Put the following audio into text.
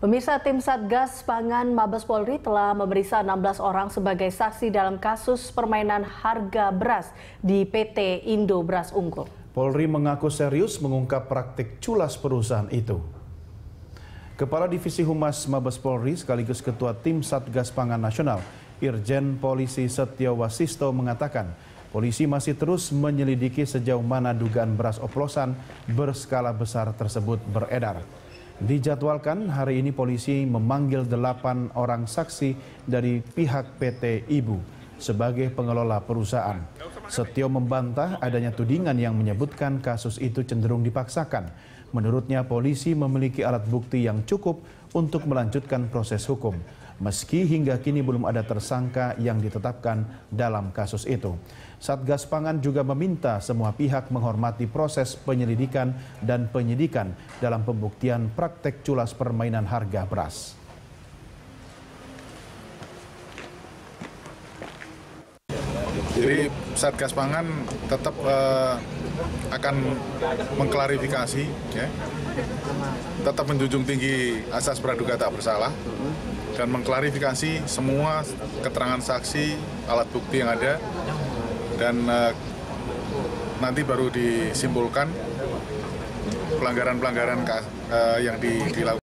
Pemirsa tim Satgas Pangan Mabes Polri telah memeriksa 16 orang sebagai saksi dalam kasus permainan harga beras di PT Indo Beras Unggul. Polri mengaku serius mengungkap praktik culas perusahaan itu. Kepala Divisi Humas Mabes Polri sekaligus Ketua Tim Satgas Pangan Nasional, Irjen Polisi Setio Wasisto mengatakan, polisi masih terus menyelidiki sejauh mana dugaan beras oplosan berskala besar tersebut beredar. Dijadwalkan hari ini polisi memanggil delapan orang saksi dari pihak PT Ibu sebagai pengelola perusahaan. Setio membantah adanya tudingan yang menyebutkan kasus itu cenderung dipaksakan. Menurutnya polisi memiliki alat bukti yang cukup untuk melanjutkan proses hukum meski hingga kini belum ada tersangka yang ditetapkan dalam kasus itu. Satgas Pangan juga meminta semua pihak menghormati proses penyelidikan dan penyidikan dalam pembuktian praktek culas permainan harga beras. Jadi Satgas Pangan tetap uh, akan mengklarifikasi, ya, tetap menjunjung tinggi asas praduga tak bersalah dan mengklarifikasi semua keterangan saksi, alat bukti yang ada dan uh, nanti baru disimpulkan pelanggaran-pelanggaran uh, yang di, dilakukan.